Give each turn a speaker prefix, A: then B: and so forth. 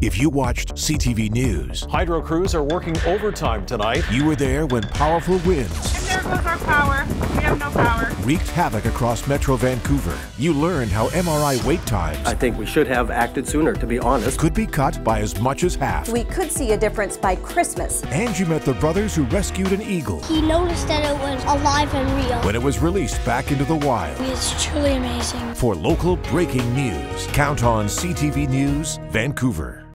A: If you watched CTV News,
B: Hydro crews are working overtime tonight.
A: you were there when powerful winds
C: And there goes our power. We have no power.
A: wreaked havoc across Metro Vancouver. You learned how MRI wait times
D: I think we should have acted sooner, to be honest.
A: could be cut by as much as half.
E: We could see a difference by Christmas.
A: And you met the brothers who rescued an eagle
F: He noticed that it was alive and real.
A: when it was released back into the wild.
F: It's truly amazing.
A: For local breaking news, count on CTV News, Vancouver.